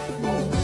Oh.